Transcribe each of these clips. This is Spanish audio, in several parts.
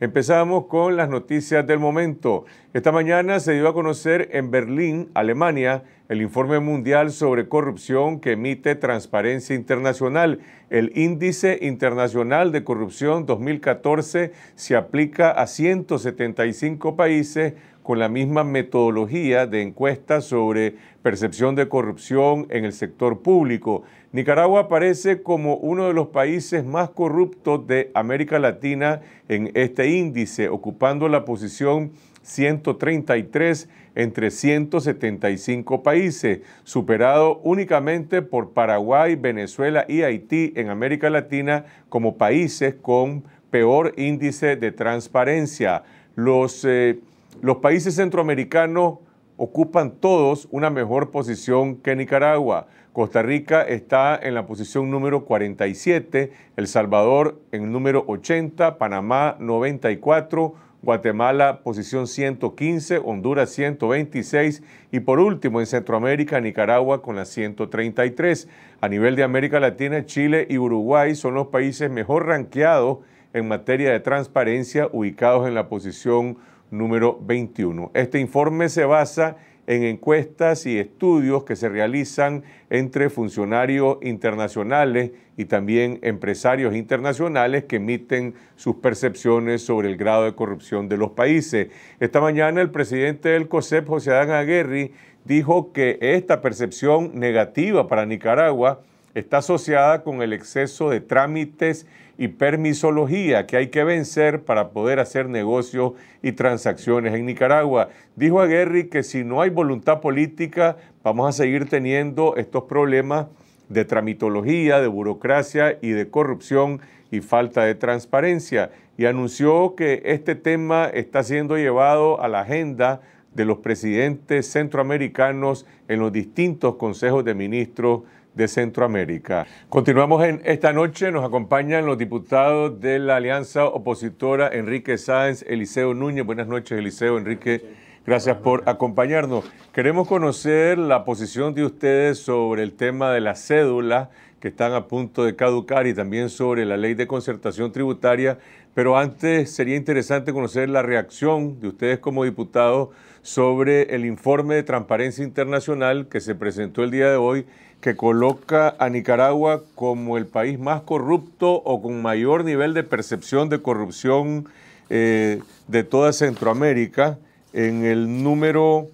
Empezamos con las noticias del momento. Esta mañana se dio a conocer en Berlín, Alemania, el informe mundial sobre corrupción que emite Transparencia Internacional. El índice internacional de corrupción 2014 se aplica a 175 países con la misma metodología de encuesta sobre percepción de corrupción en el sector público. Nicaragua aparece como uno de los países más corruptos de América Latina en este índice, ocupando la posición 133 entre 175 países, superado únicamente por Paraguay, Venezuela y Haití en América Latina como países con peor índice de transparencia. Los eh, los países centroamericanos ocupan todos una mejor posición que Nicaragua. Costa Rica está en la posición número 47, El Salvador en número 80, Panamá 94, Guatemala posición 115, Honduras 126 y por último en Centroamérica Nicaragua con la 133. A nivel de América Latina, Chile y Uruguay son los países mejor ranqueados en materia de transparencia, ubicados en la posición número 21. Este informe se basa en encuestas y estudios que se realizan entre funcionarios internacionales y también empresarios internacionales que emiten sus percepciones sobre el grado de corrupción de los países. Esta mañana el presidente del COSEP, José Adán Aguirre, dijo que esta percepción negativa para Nicaragua está asociada con el exceso de trámites y permisología que hay que vencer para poder hacer negocios y transacciones en Nicaragua. Dijo Aguirre que si no hay voluntad política, vamos a seguir teniendo estos problemas de tramitología, de burocracia y de corrupción y falta de transparencia. Y anunció que este tema está siendo llevado a la agenda de los presidentes centroamericanos en los distintos consejos de ministros de Centroamérica. Continuamos en esta noche, nos acompañan los diputados de la Alianza Opositora Enrique Sáenz, Eliseo Núñez. Buenas noches, Eliseo, Enrique. Gracias por acompañarnos. Queremos conocer la posición de ustedes sobre el tema de las cédulas que están a punto de caducar y también sobre la ley de concertación tributaria. Pero antes sería interesante conocer la reacción de ustedes como diputados sobre el informe de Transparencia Internacional que se presentó el día de hoy que coloca a Nicaragua como el país más corrupto o con mayor nivel de percepción de corrupción eh, de toda Centroamérica, en el número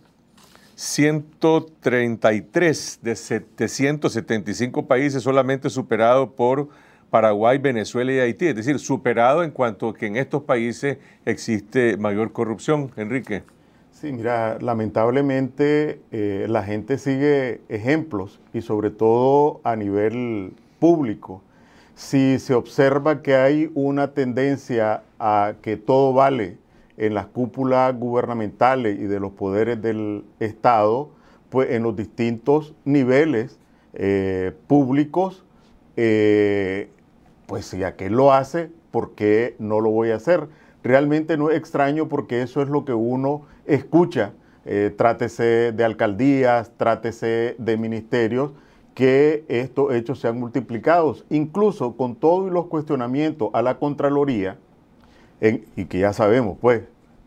133 de 775 países, solamente superado por Paraguay, Venezuela y Haití, es decir, superado en cuanto a que en estos países existe mayor corrupción. Enrique. Sí, mira, lamentablemente eh, la gente sigue ejemplos y sobre todo a nivel público. Si se observa que hay una tendencia a que todo vale en las cúpulas gubernamentales y de los poderes del Estado, pues en los distintos niveles eh, públicos, eh, pues si aquel lo hace, ¿por qué no lo voy a hacer? Realmente no es extraño porque eso es lo que uno escucha, eh, trátese de alcaldías, trátese de ministerios, que estos hechos sean multiplicados, incluso con todos los cuestionamientos a la Contraloría, y que ya sabemos pues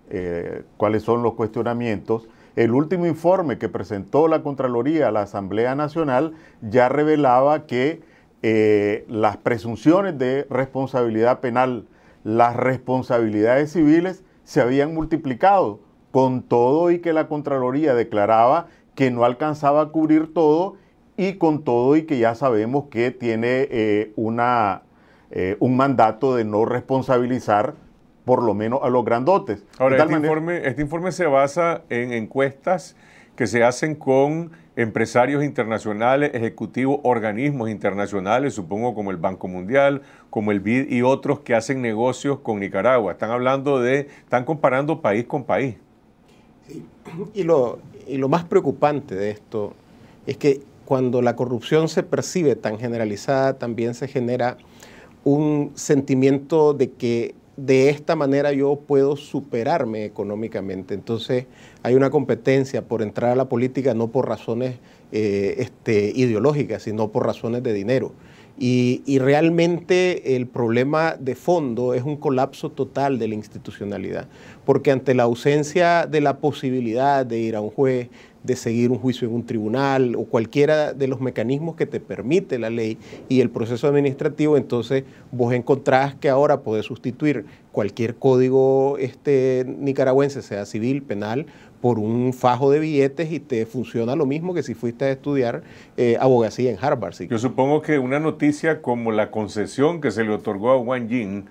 eh, cuáles son los cuestionamientos, el último informe que presentó la Contraloría a la Asamblea Nacional ya revelaba que eh, las presunciones de responsabilidad penal, las responsabilidades civiles se habían multiplicado con todo y que la Contraloría declaraba que no alcanzaba a cubrir todo y con todo y que ya sabemos que tiene eh, una, eh, un mandato de no responsabilizar por lo menos a los grandotes. Ahora, este informe, este informe se basa en encuestas que se hacen con empresarios internacionales, ejecutivos, organismos internacionales, supongo como el Banco Mundial, como el BID y otros que hacen negocios con Nicaragua. Están hablando de, están comparando país con país. Y, lo, y lo más preocupante de esto es que cuando la corrupción se percibe tan generalizada, también se genera un sentimiento de que de esta manera yo puedo superarme económicamente. Entonces hay una competencia por entrar a la política no por razones eh, este, ideológicas, sino por razones de dinero. Y, realmente el problema de fondo es un colapso total de la institucionalidad, porque ante la ausencia de la posibilidad de ir a un juez, de seguir un juicio en un tribunal o cualquiera de los mecanismos que te permite la ley y el proceso administrativo, entonces vos encontrás que ahora podés sustituir cualquier código este, nicaragüense, sea civil, penal, por un fajo de billetes y te funciona lo mismo que si fuiste a estudiar eh, abogacía en Harvard. Yo supongo que una noticia como la concesión que se le otorgó a Wang Jin,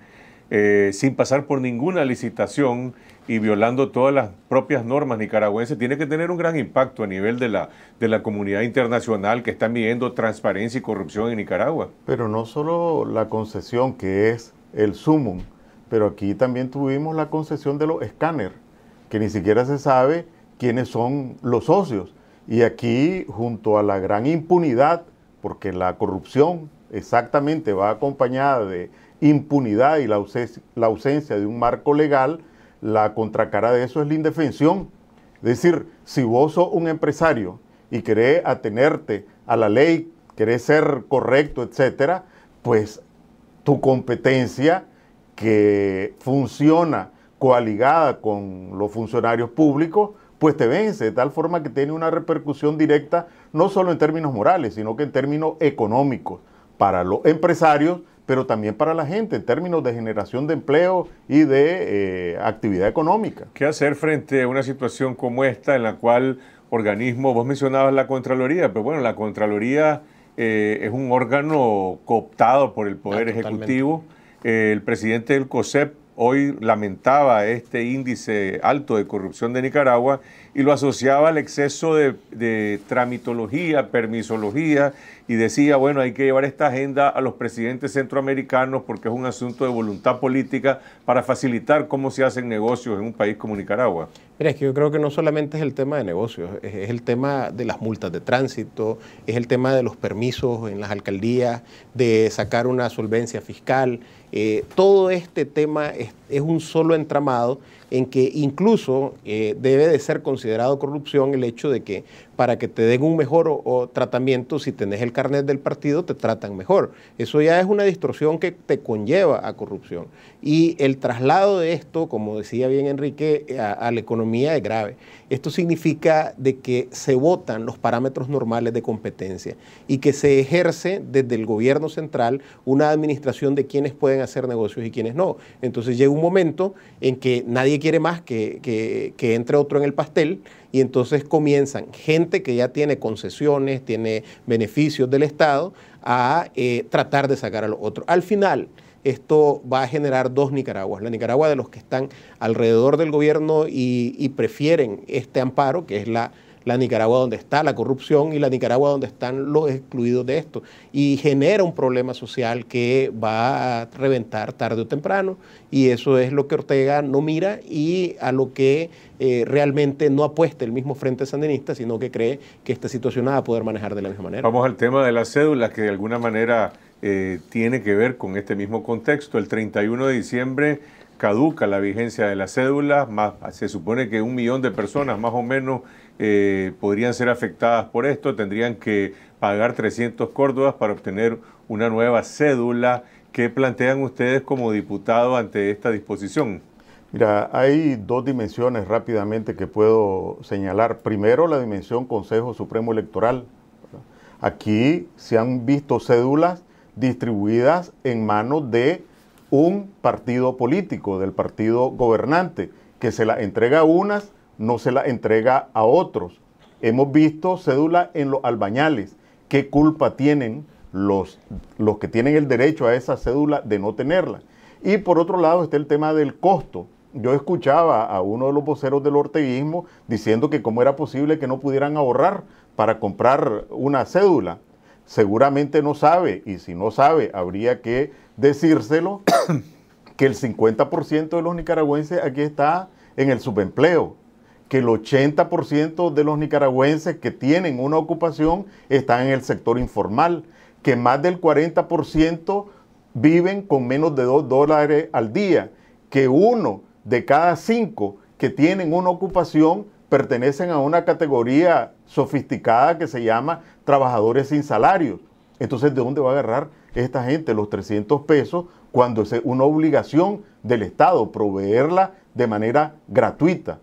eh, sin pasar por ninguna licitación y violando todas las propias normas nicaragüenses, tiene que tener un gran impacto a nivel de la, de la comunidad internacional que está midiendo transparencia y corrupción en Nicaragua. Pero no solo la concesión, que es el sumum, pero aquí también tuvimos la concesión de los escáneres que ni siquiera se sabe quiénes son los socios. Y aquí, junto a la gran impunidad, porque la corrupción exactamente va acompañada de impunidad y la ausencia, de un marco legal, la contracara de eso es la indefensión. Es decir, si vos sos un empresario y querés atenerte a la ley, querés ser correcto, etcétera, pues tu competencia que funciona coaligada con los funcionarios públicos, pues te vence, de tal forma que tiene una repercusión directa, no solo en términos morales, sino que en términos económicos, para los empresarios, pero también para la gente, en términos de generación de empleo y de eh, actividad económica. ¿Qué hacer frente a una situación como esta en la cual organismos, vos mencionabas la Contraloría, pero bueno, la Contraloría eh, es un órgano cooptado por el Poder ah, Ejecutivo, eh, el presidente del COSEP hoy lamentaba este índice alto de corrupción de Nicaragua y lo asociaba al exceso de, tramitología, permisología y decía, bueno, hay que llevar esta agenda a los presidentes centroamericanos porque es un asunto de voluntad política para facilitar cómo se hacen negocios en un país como Nicaragua. Mira, es que yo creo que no solamente es el tema de negocios, es el tema de las multas de tránsito, es el tema de los permisos en las alcaldías, de sacar una solvencia fiscal. Eh, todo este tema es un solo entramado en que incluso eh, debe de ser considerado corrupción el hecho de que para que te den un mejor tratamiento, si tenés el carnet del partido, te tratan mejor. Eso ya es una distorsión que te conlleva a corrupción. Y el traslado de esto, como decía bien Enrique, a, la economía es grave. Esto significa de que se votan los parámetros normales de competencia y que se ejerce desde el gobierno central una administración de quienes pueden hacer negocios y quienes no. Entonces llega un momento en que nadie quiere más que, que entre otro en el pastel y entonces comienzan gente que ya tiene concesiones, tiene beneficios del Estado, a eh, tratar de sacar a los otros. Al final, esto va a generar dos Nicaraguas. La Nicaragua de los que están alrededor del gobierno y prefieren este amparo, que es la la Nicaragua donde está la corrupción y la Nicaragua donde están los excluidos de esto. Y genera un problema social que va a reventar tarde o temprano y eso es lo que Ortega no mira y a lo que eh, realmente no apuesta el mismo Frente Sandinista, sino que cree que esta situación va a poder manejar de la misma manera. Vamos al tema de las cédulas que de alguna manera eh, tiene que ver con este mismo contexto. El 31 de diciembre caduca la vigencia de las cédulas, más, se supone que un millón de personas más o menos eh, podrían ser afectadas por esto, tendrían que pagar 300 córdobas para obtener una nueva cédula. ¿Qué plantean ustedes como diputados ante esta disposición? Mira, hay dos dimensiones rápidamente que puedo señalar. Primero, la dimensión Consejo Supremo Electoral. Aquí se han visto cédulas distribuidas en manos de un partido político, del partido gobernante, que se la entrega unas no se la entrega a otros. Hemos visto cédula en los albañales. ¿Qué culpa tienen los, los que tienen el derecho a esa cédula de no tenerla? Y por otro lado está el tema del costo. Yo escuchaba a uno de los voceros del orteguismo diciendo que cómo era posible que no pudieran ahorrar para comprar una cédula. Seguramente no sabe, y si no sabe, habría que decírselo, que el 50% de los nicaragüenses aquí está en el subempleo que el 80% de los nicaragüenses que tienen una ocupación están en el sector informal, que más del 40% viven con menos de 2 dólares al día, que uno de cada cinco que tienen una ocupación pertenecen a una categoría sofisticada que se llama trabajadores sin salario. Entonces, ¿de dónde va a agarrar esta gente los 300 pesos cuando es una obligación del Estado proveerla de manera gratuita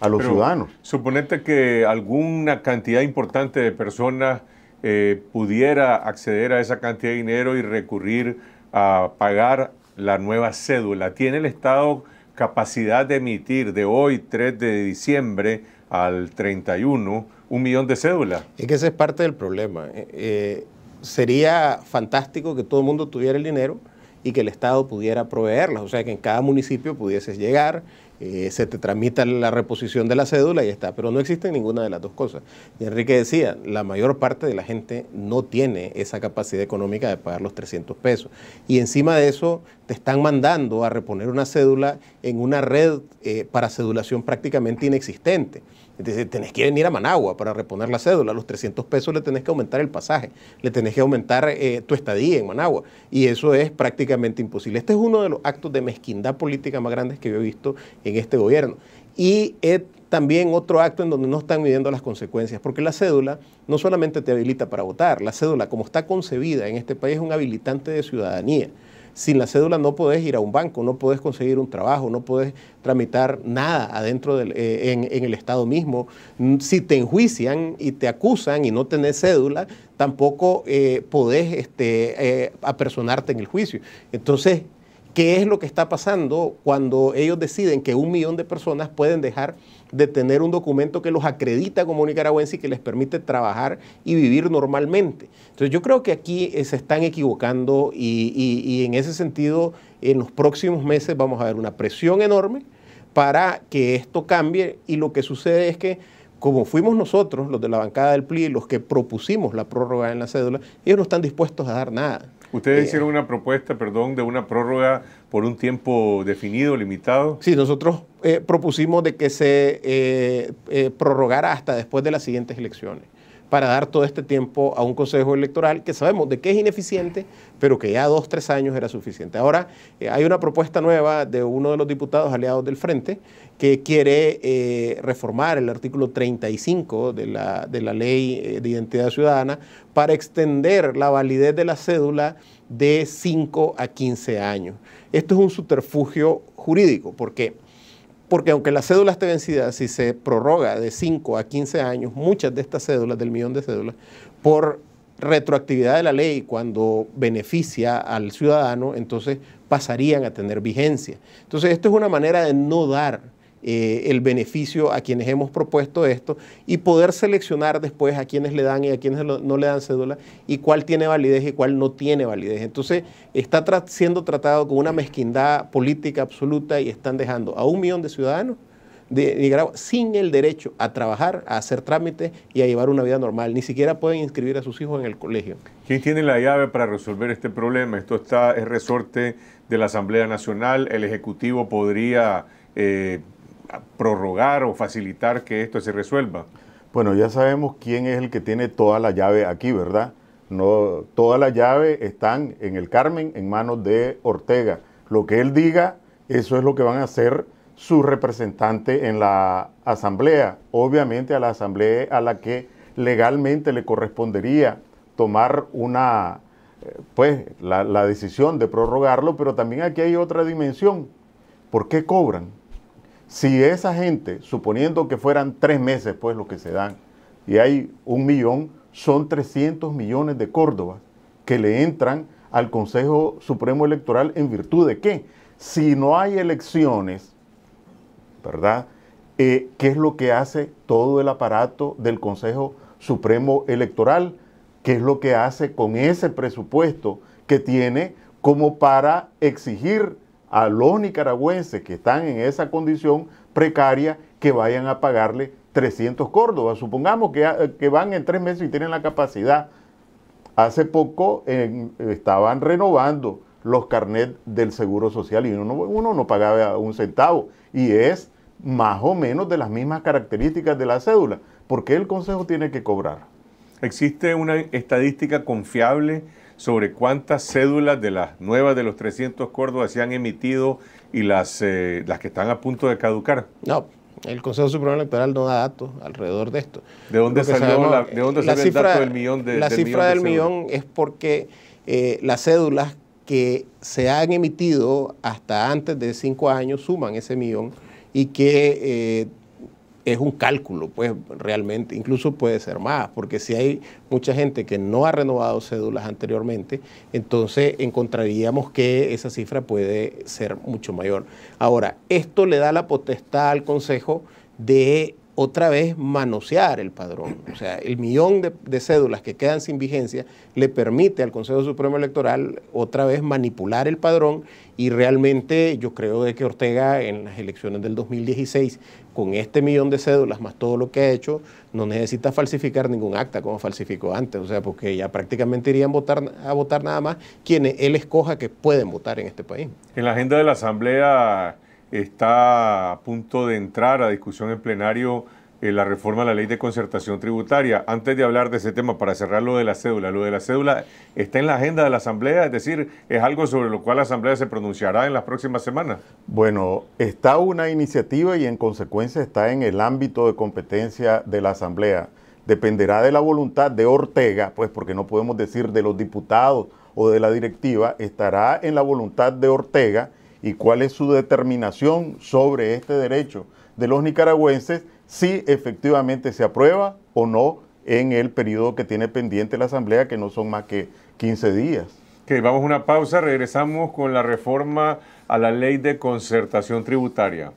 a los ciudadanos? Suponete que alguna cantidad importante de personas eh, pudiera acceder a esa cantidad de dinero y recurrir a pagar la nueva cédula. ¿Tiene el Estado capacidad de emitir de hoy, 3 de diciembre, al 31, un millón de cédulas? Es que ese es parte del problema. Eh, eh, sería fantástico que todo el mundo tuviera el dinero y que el Estado pudiera proveerlas, o sea, que en cada municipio pudiese llegar, eh, se te tramita la reposición de la cédula y está, pero no existe ninguna de las dos cosas. Y Enrique decía, la mayor parte de la gente no tiene esa capacidad económica de pagar los 300 pesos. Y encima de eso, te están mandando a reponer una cédula en una red eh, para cedulación prácticamente inexistente. Entonces, tenés que venir a Managua para reponer la cédula. los 300 pesos le tenés que aumentar el pasaje, le tenés que aumentar eh, tu estadía en Managua. Y eso es prácticamente imposible. Este es uno de los actos de mezquindad política más grandes que yo he visto en este gobierno. Y es también otro acto en donde no están midiendo las consecuencias, porque la cédula no solamente te habilita para votar, la cédula como está concebida en este país es un habilitante de ciudadanía. Sin la cédula no podés ir a un banco, no podés conseguir un trabajo, no podés tramitar nada adentro del, eh, en, el Estado mismo. Mm, si te enjuician y te acusan y no tenés cédula, tampoco eh, podés este, eh, apersonarte en el juicio. Entonces, ¿qué es lo que está pasando cuando ellos deciden que un millón de personas pueden dejar de tener un documento que los acredita como nicaragüenses y que les permite trabajar y vivir normalmente. Entonces yo creo que aquí eh, se están equivocando y, en ese sentido en los próximos meses vamos a ver una presión enorme para que esto cambie y lo que sucede es que como fuimos nosotros, los de la bancada del PLI, los que propusimos la prórroga en la cédula, ellos no están dispuestos a dar nada. Ustedes eh, hicieron una propuesta, perdón, de una prórroga por un tiempo definido, limitado. Sí, nosotros eh, propusimos de que se eh, prorrogara hasta después de las siguientes elecciones para dar todo este tiempo a un consejo electoral que sabemos de que es ineficiente, pero que ya dos, tres años era suficiente. Ahora hay una propuesta nueva de uno de los diputados aliados del Frente que quiere reformar el artículo 35 de la, de la Ley de Identidad Ciudadana para extender la validez de la cédula de 5 a 15 años. Esto es un subterfugio jurídico, ¿por qué? Porque aunque la cédula esté vencida, si se prorroga de 5 a 15 años, muchas de estas cédulas, del millón de cédulas, por retroactividad de la ley, cuando beneficia al ciudadano, entonces pasarían a tener vigencia. Entonces, esto es una manera de no dar eh, el beneficio a quienes hemos propuesto esto y poder seleccionar después a quienes le dan y a quienes no le dan cédula y cuál tiene validez y cuál no tiene validez. Entonces está siendo tratado con una mezquindad política absoluta y están dejando a un millón de ciudadanos de Nicaragua sin el derecho a trabajar, a hacer trámites y a llevar una vida normal. Ni siquiera pueden inscribir a sus hijos en el colegio. ¿Quién tiene la llave para resolver este problema? Esto está, es resorte de la Asamblea Nacional. El Ejecutivo podría eh, prorrogar o facilitar que esto se resuelva? Bueno, ya sabemos quién es el que tiene toda la llave aquí, ¿verdad? No, toda la llave están en el Carmen en manos de Ortega. Lo que él diga, eso es lo que van a hacer su representante en la asamblea. Obviamente a la asamblea a la que legalmente le correspondería tomar una, eh, pues, la, la decisión de prorrogarlo, pero también aquí hay otra dimensión. ¿Por qué cobran? Si esa gente, suponiendo que fueran tres meses, pues lo que se dan, y hay un millón, son 300 millones de Córdoba que le entran al Consejo Supremo Electoral en virtud de qué? Si no hay elecciones, ¿verdad? Eh, ¿Qué es lo que hace todo el aparato del Consejo Supremo Electoral? ¿Qué es lo que hace con ese presupuesto que tiene como para exigir a los nicaragüenses que están en esa condición precaria que vayan a pagarle 300 córdobas. Supongamos que, que van en tres meses y tienen la capacidad. Hace poco estaban renovando los carnets del Seguro Social y uno, uno no pagaba un centavo y es más o menos de las mismas características de la cédula. ¿Por qué el Consejo tiene que cobrar? ¿Existe una estadística confiable sobre cuántas cédulas de las nuevas de los 300 Córdobas se han emitido y las, eh, las que están a punto de caducar? No, El Consejo Supremo Electoral no da datos alrededor de esto. ¿De dónde salió, la, ¿de dónde el dato del millón de La cifra del millón es porque eh, las cédulas que se han emitido hasta antes de cinco años suman ese millón y que eh, es un cálculo, pues realmente, incluso puede ser más, porque si hay mucha gente que no ha renovado cédulas anteriormente, entonces encontraríamos que esa cifra puede ser mucho mayor. Ahora, esto le da la potestad al Consejo de otra vez manosear el padrón. O sea, el millón de, cédulas que quedan sin vigencia le permite al Consejo Supremo Electoral otra vez manipular el padrón y realmente yo creo de que Ortega en las elecciones del 2016, con este millón de cédulas más todo lo que ha hecho, no necesita falsificar ningún acta como falsificó antes. O sea, porque ya prácticamente irían votar, a votar nada más quienes él escoja que pueden votar en este país. En la agenda de la Asamblea está a punto de entrar a discusión en plenario eh, la reforma a la ley de concertación tributaria. Antes de hablar de ese tema, para cerrar lo de la cédula, lo de la cédula está en la agenda de la Asamblea, es decir, es algo sobre lo cual la Asamblea se pronunciará en las próximas semanas. Bueno, está una iniciativa y en consecuencia está en el ámbito de competencia de la Asamblea. Dependerá de la voluntad de Ortega, pues porque no podemos decir de los diputados o de la directiva, estará en la voluntad de Ortega y cuál es su determinación sobre este derecho de los nicaragüenses si efectivamente se aprueba o no en el periodo que tiene pendiente la Asamblea, que no son más que 15 días. Ok, vamos a una pausa, regresamos con la reforma a la ley de concertación tributaria.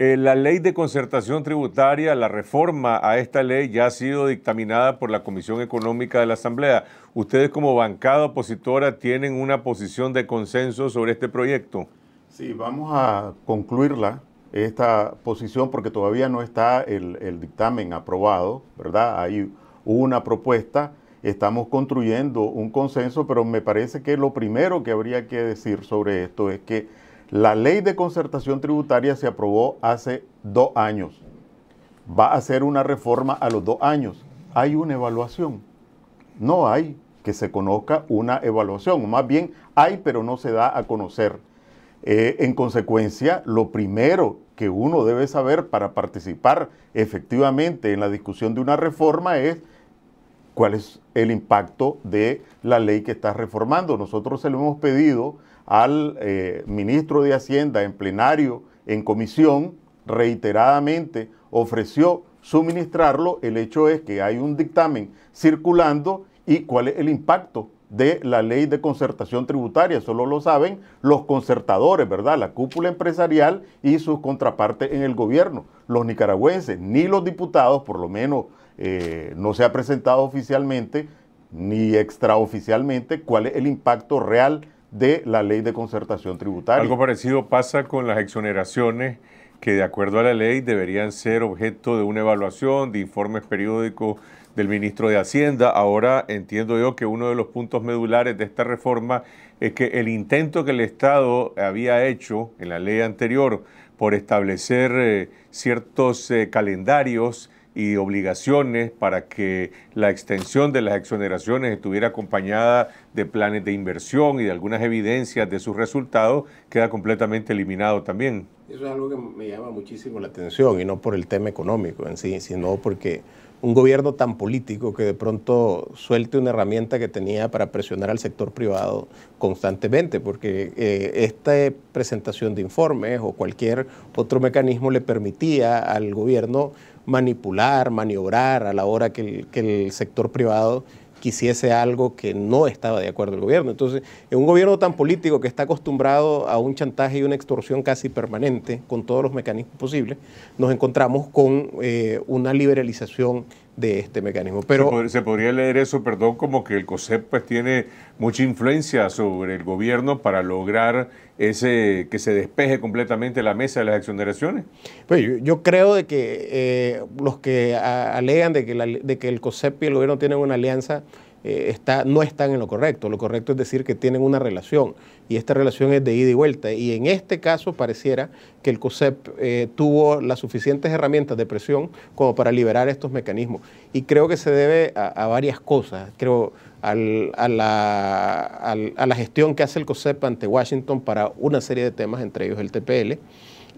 Eh, la ley de concertación tributaria, la reforma a esta ley ya ha sido dictaminada por la Comisión Económica de la Asamblea. Ustedes como bancada opositora tienen una posición de consenso sobre este proyecto. Sí, vamos a concluirla, esta posición, porque todavía no está el, el dictamen aprobado, ¿verdad? Hay una propuesta, estamos construyendo un consenso, pero me parece que lo primero que habría que decir sobre esto es que la ley de concertación tributaria se aprobó hace dos años. Va a ser una reforma a los dos años. ¿Hay una evaluación? No hay que se conozca una evaluación. Más bien hay, pero no se da a conocer. Eh, en consecuencia, lo primero que uno debe saber para participar efectivamente en la discusión de una reforma es cuál es el impacto de la ley que está reformando. Nosotros se lo hemos pedido al eh, ministro de Hacienda en plenario, en comisión, reiteradamente ofreció suministrarlo. El hecho es que hay un dictamen circulando y cuál es el impacto de la ley de concertación tributaria. Solo lo saben los concertadores, ¿verdad? La cúpula empresarial y sus contrapartes en el gobierno. Los nicaragüenses, ni los diputados, por lo menos eh, no se ha presentado oficialmente ni extraoficialmente cuál es el impacto real de la ley de concertación tributaria. Algo parecido pasa con las exoneraciones que de acuerdo a la ley deberían ser objeto de una evaluación, de informes periódicos del ministro de Hacienda. Ahora entiendo yo que uno de los puntos medulares de esta reforma es que el intento que el Estado había hecho en la ley anterior por establecer eh, ciertos eh, calendarios y obligaciones para que la extensión de las exoneraciones estuviera acompañada de planes de inversión y de algunas evidencias de sus resultados, queda completamente eliminado también. Eso es algo que me llama muchísimo la atención y no por el tema económico en sí, sino porque un gobierno tan político que de pronto suelte una herramienta que tenía para presionar al sector privado constantemente, porque eh, esta presentación de informes o cualquier otro mecanismo le permitía al gobierno manipular, maniobrar a la hora que el, sector privado quisiese algo que no estaba de acuerdo el gobierno. Entonces, en un gobierno tan político que está acostumbrado a un chantaje y una extorsión casi permanente con todos los mecanismos posibles, nos encontramos con eh, una liberalización de este mecanismo. Pero, se, podría, leer eso, perdón, como que el COSEP pues tiene mucha influencia sobre el gobierno para lograr ese que se despeje completamente la mesa de las exoneraciones. Pues yo, creo de que eh, los que alegan de que, de que el COSEP y el gobierno tienen una alianza eh, está, no están en lo correcto. Lo correcto es decir que tienen una relación y esta relación es de ida y vuelta. Y en este caso pareciera que el COSEP eh, tuvo las suficientes herramientas de presión como para liberar estos mecanismos. Y creo que se debe a, varias cosas. Creo a, la, a la gestión que hace el COSEP ante Washington para una serie de temas, entre ellos el TPL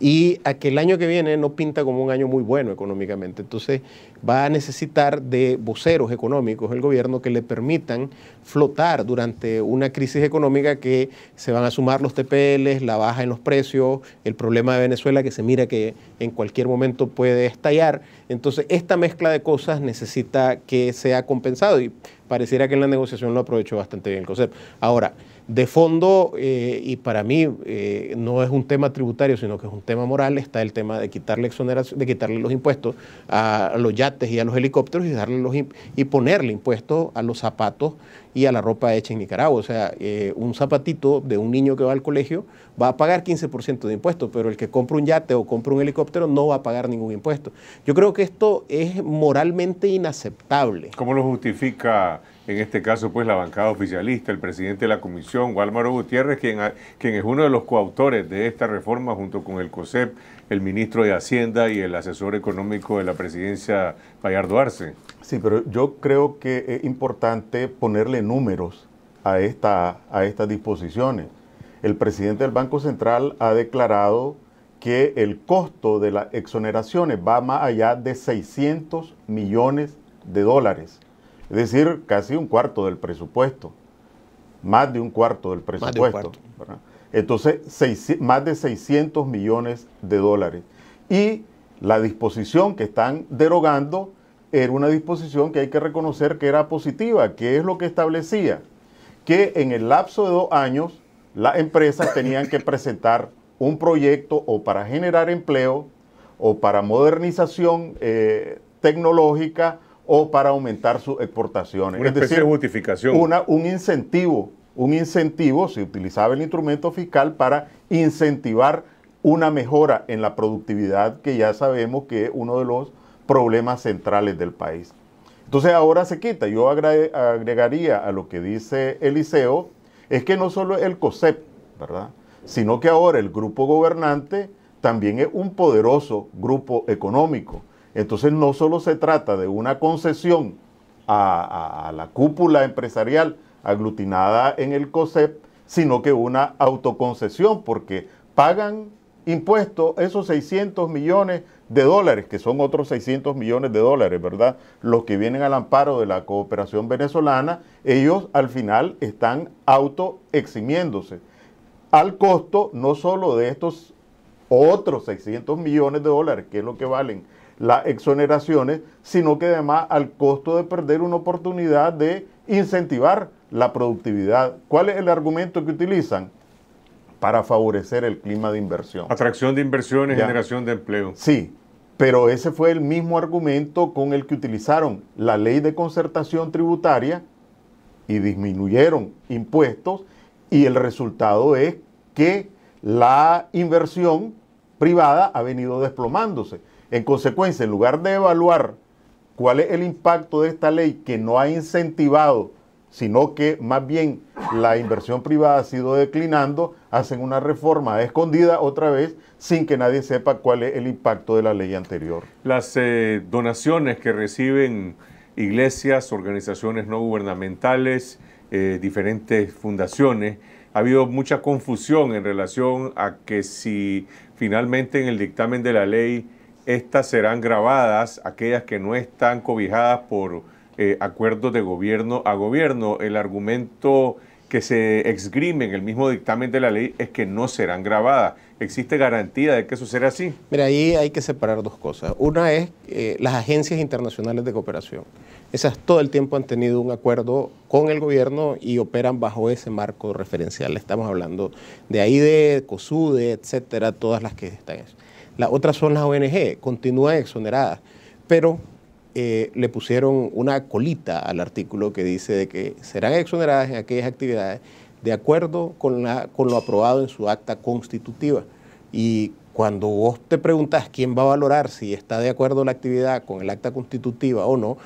y a que el año que viene no pinta como un año muy bueno económicamente. Entonces va a necesitar de voceros económicos el gobierno que le permitan flotar durante una crisis económica que se van a sumar los TPLs, la baja en los precios, el problema de Venezuela que se mira que en cualquier momento puede estallar. Entonces esta mezcla de cosas necesita que sea compensado y pareciera que en la negociación lo aprovechó bastante bien el COSEP. Ahora, de fondo, eh, y para mí eh, no es un tema tributario, sino que es un tema moral, está el tema de quitarle exoneración, de quitarle los impuestos a los yates y a los helicópteros y, darle los, y ponerle impuestos a los zapatos y a la ropa hecha en Nicaragua. O sea, eh, un zapatito de un niño que va al colegio va a pagar 15% de impuestos, pero el que compra un yate o compra un helicóptero no va a pagar ningún impuesto. Yo creo que esto es moralmente inaceptable. ¿Cómo lo justifica en este caso pues la bancada oficialista, el presidente de la comisión, Walmaro Gutiérrez, quien, es uno de los coautores de esta reforma junto con el COSEP, el ministro de Hacienda y el asesor económico de la presidencia, Bayardo Arce? Sí, pero yo creo que es importante ponerle números a, a estas disposiciones. El presidente del Banco Central ha declarado que el costo de las exoneraciones va más allá de 600 millones de dólares es decir, casi un cuarto del presupuesto, más de un cuarto del presupuesto. Entonces, más de 600 millones de dólares. Y la disposición que están derogando era una disposición que hay que reconocer que era positiva, que es lo que establecía que en el lapso de dos años las empresas tenían que presentar un proyecto o para generar empleo o para modernización eh, tecnológica o para aumentar sus exportaciones. Una es decir, de justificación. Una, un incentivo, un incentivo, se utilizaba el instrumento fiscal para incentivar una mejora en la productividad que ya sabemos que es uno de los problemas centrales del país. Entonces ahora se quita. Yo agregaría a lo que dice Eliseo, es que no solo el COSEP, ¿verdad? Sino que ahora el grupo gobernante también es un poderoso grupo económico entonces no solo se trata de una concesión a, la cúpula empresarial aglutinada en el COSEP, sino que una autoconcesión, porque pagan impuestos esos 600 millones de dólares, que son otros 600 millones de dólares, ¿verdad? Los que vienen al amparo de la cooperación venezolana, ellos al final están autoeximiéndose al costo no solo de estos otros 600 millones de dólares, que es lo que valen las exoneraciones, sino que además al costo de perder una oportunidad de incentivar la productividad. ¿Cuál es el argumento que utilizan? Para favorecer el clima de inversión. Atracción de inversiones, generación de empleo. Sí, pero ese fue el mismo argumento con el que utilizaron la ley de concertación tributaria y disminuyeron impuestos y el resultado es que la inversión privada ha venido desplomándose. En consecuencia, en lugar de evaluar cuál es el impacto de esta ley que no ha incentivado, sino que más bien la inversión privada ha sido declinando, hacen una reforma escondida otra vez sin que nadie sepa cuál es el impacto de la ley anterior. Las eh, donaciones que reciben iglesias, organizaciones no gubernamentales, eh, diferentes fundaciones, ha habido mucha confusión en relación a que si finalmente en el dictamen de la ley estas serán grabadas, aquellas que no están cobijadas por eh, acuerdos de gobierno a gobierno. El argumento que se exgrime en el mismo dictamen de la ley es que no serán grabadas. ¿Existe garantía de que eso será así? Mira, ahí hay que separar dos cosas. Una es eh, las agencias internacionales de cooperación. Esas todo el tiempo han tenido un acuerdo con el gobierno y operan bajo ese marco referencial. Estamos hablando de AIDE, COSUDE, etcétera, todas las que están. Las otras son las ONG, continúan exoneradas, pero eh, le pusieron una colita al artículo que dice de que serán exoneradas en aquellas actividades de acuerdo con, la, con lo aprobado en su acta constitutiva. Y cuando vos te preguntas quién va a valorar si está de acuerdo la actividad con el acta constitutiva o no,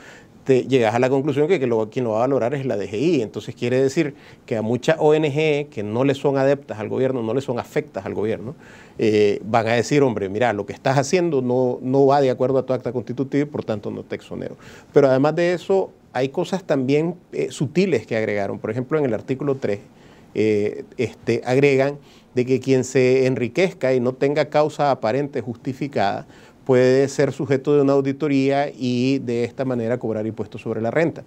llegas a la conclusión que, lo, quien lo va a valorar es la DGI. Entonces quiere decir que a muchas ONG que no le son adeptas al gobierno, no le son afectas al gobierno, eh, van a decir, hombre, mira, lo que estás haciendo no, no va de acuerdo a tu acta constitutiva y por tanto no te exonero. Pero además de eso, hay cosas también eh, sutiles que agregaron. Por ejemplo, en el artículo 3 eh, este, agregan de que quien se enriquezca y no tenga causa aparente justificada puede ser sujeto de una auditoría y de esta manera cobrar impuestos sobre la renta.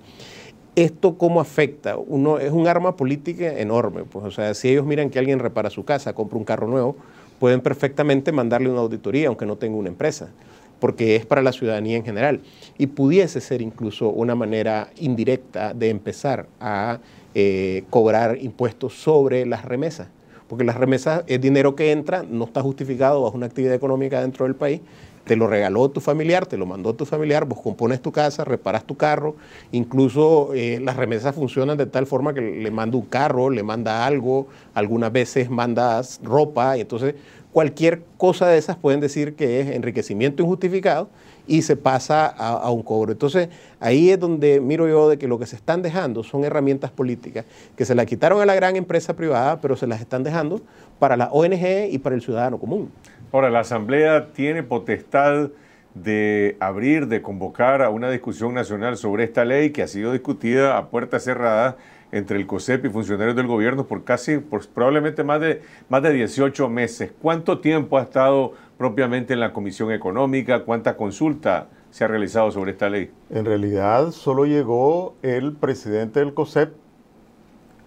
¿Esto cómo afecta? Uno, es un arma política enorme. Pues, o sea, si ellos miran que alguien repara su casa, compra un carro nuevo, pueden perfectamente mandarle una auditoría, aunque no tenga una empresa, porque es para la ciudadanía en general. Y pudiese ser incluso una manera indirecta de empezar a eh, cobrar impuestos sobre las remesas, porque las remesas es dinero que entra, no está justificado bajo una actividad económica dentro del país te lo regaló tu familiar, te lo mandó tu familiar, vos compones tu casa, reparas tu carro, incluso eh, las remesas funcionan de tal forma que le manda un carro, le manda algo, algunas veces mandas ropa, y entonces cualquier cosa de esas pueden decir que es enriquecimiento injustificado y se pasa a, a, un cobro. Entonces, ahí es donde miro yo de que lo que se están dejando son herramientas políticas que se las quitaron a la gran empresa privada, pero se las están dejando para la ONG y para el ciudadano común. Ahora, la Asamblea tiene potestad de abrir, de convocar a una discusión nacional sobre esta ley que ha sido discutida a puerta cerrada entre el COSEP y funcionarios del gobierno por casi, probablemente más de, más de 18 meses. ¿Cuánto tiempo ha estado propiamente en la Comisión Económica? ¿Cuánta consulta se ha realizado sobre esta ley? En realidad solo llegó el presidente del COSEP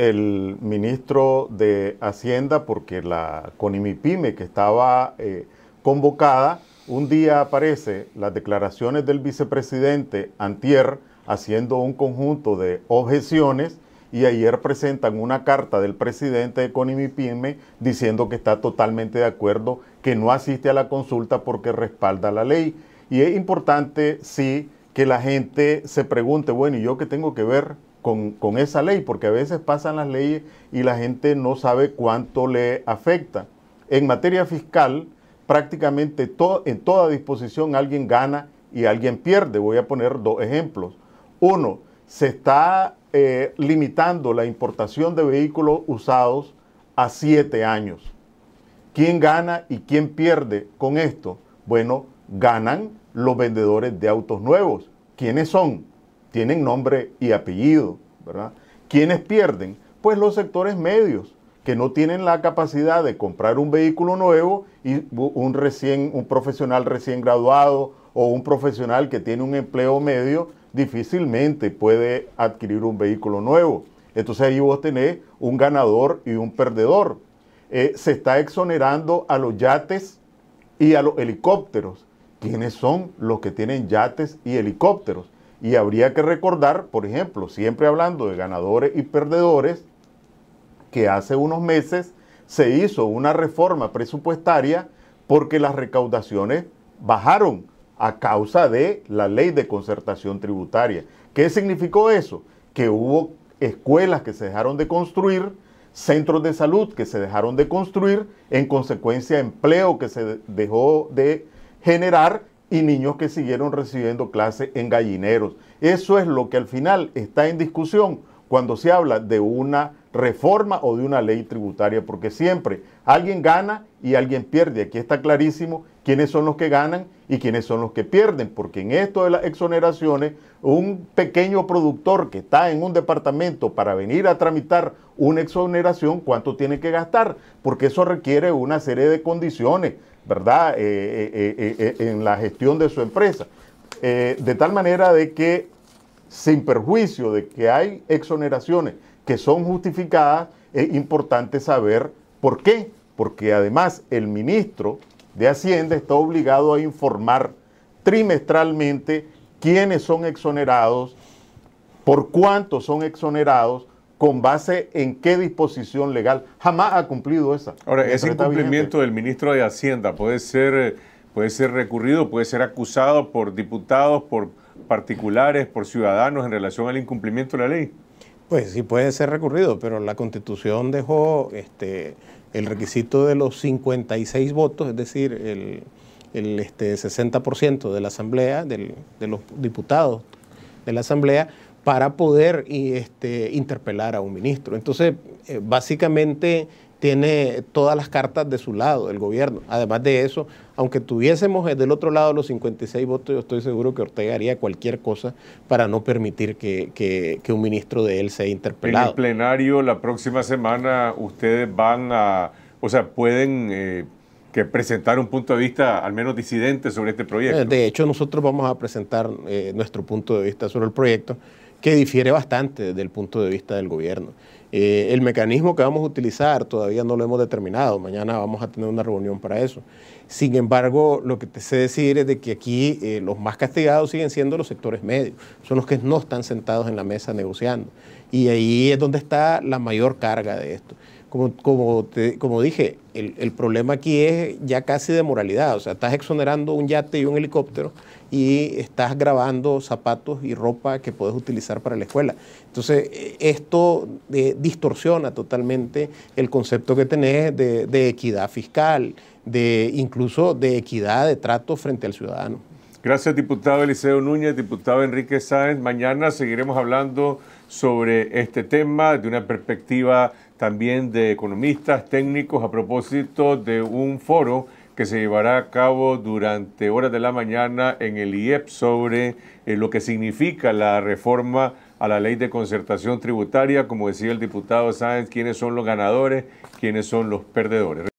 el ministro de Hacienda, porque la Conimipime que estaba eh, convocada, un día aparece las declaraciones del vicepresidente Antier haciendo un conjunto de objeciones y ayer presentan una carta del presidente de Conimipime diciendo que está totalmente de acuerdo, que no asiste a la consulta porque respalda la ley. Y es importante, sí, que la gente se pregunte, bueno, ¿y yo qué tengo que ver con, esa ley, porque a veces pasan las leyes y la gente no sabe cuánto le afecta. En materia fiscal, prácticamente en toda disposición alguien gana y alguien pierde. Voy a poner dos ejemplos. Uno, se está eh, limitando la importación de vehículos usados a siete años. ¿Quién gana y quién pierde con esto? Bueno, ganan los vendedores de autos nuevos. ¿Quiénes son? Tienen nombre y apellido, ¿verdad? ¿Quiénes pierden? Pues los sectores medios, que no tienen la capacidad de comprar un vehículo nuevo y un, recién, un profesional recién graduado o un profesional que tiene un empleo medio difícilmente puede adquirir un vehículo nuevo. Entonces ahí vos tenés un ganador y un perdedor. Eh, se está exonerando a los yates y a los helicópteros. ¿Quiénes son los que tienen yates y helicópteros? Y habría que recordar, por ejemplo, siempre hablando de ganadores y perdedores, que hace unos meses se hizo una reforma presupuestaria porque las recaudaciones bajaron a causa de la ley de concertación tributaria. ¿Qué significó eso? Que hubo escuelas que se dejaron de construir, centros de salud que se dejaron de construir, en consecuencia empleo que se dejó de generar y niños que siguieron recibiendo clases en gallineros. Eso es lo que al final está en discusión cuando se habla de una reforma o de una ley tributaria, porque siempre alguien gana y alguien pierde. Aquí está clarísimo quiénes son los que ganan y quiénes son los que pierden, porque en esto de las exoneraciones, un pequeño productor que está en un departamento para venir a tramitar una exoneración, ¿cuánto tiene que gastar? Porque eso requiere una serie de condiciones ¿verdad?, eh, eh, eh, en la gestión de su empresa. de tal manera de que, sin perjuicio de que hay exoneraciones que son justificadas, es importante saber por qué. Porque además el ministro de Hacienda está obligado a informar trimestralmente quiénes son exonerados, por cuánto son exonerados, con base en qué disposición legal. Jamás ha cumplido esa. Ahora, ese incumplimiento del ministro de Hacienda puede ser, puede ser recurrido, puede ser acusado por diputados, por particulares, por ciudadanos en relación al incumplimiento de la ley. Pues sí puede ser recurrido, pero la Constitución dejó este, el requisito de los 56 votos, es decir, el, el este, 60% de la Asamblea, de los diputados de la Asamblea, para poder este, interpelar a un ministro. Entonces, eh, básicamente, tiene todas las cartas de su lado, el gobierno. Además de eso, aunque tuviésemos del otro lado los 56 votos, yo estoy seguro que Ortega haría cualquier cosa para no permitir que, un ministro de él sea interpelado. En el plenario, la próxima semana, ustedes van a, o sea, pueden... Eh, que presentar un punto de vista al menos disidente sobre este proyecto. De hecho, nosotros vamos a presentar eh, nuestro punto de vista sobre el proyecto, que difiere bastante desde el punto de vista del gobierno. Eh, el mecanismo que vamos a utilizar todavía no lo hemos determinado, mañana vamos a tener una reunión para eso. Sin embargo, lo que te sé decir es de que aquí eh, los más castigados siguen siendo los sectores medios, son los que no están sentados en la mesa negociando. Y ahí es donde está la mayor carga de esto. Como, como, como dije, el, el problema aquí es ya casi de moralidad, o sea, estás exonerando un yate y un helicóptero y estás grabando zapatos y ropa que puedes utilizar para la escuela. Entonces, esto eh, distorsiona totalmente el concepto que tenés de, equidad fiscal, de incluso de equidad de trato frente al ciudadano. Gracias, diputado Eliseo Núñez, diputado Enrique Sáenz. Mañana seguiremos hablando sobre este tema de una perspectiva también de economistas técnicos a propósito de un foro que se llevará a cabo durante horas de la mañana en el IEP sobre eh, lo que significa la reforma a la ley de concertación tributaria, como decía el diputado Sáenz, quiénes son los ganadores, quiénes son los perdedores.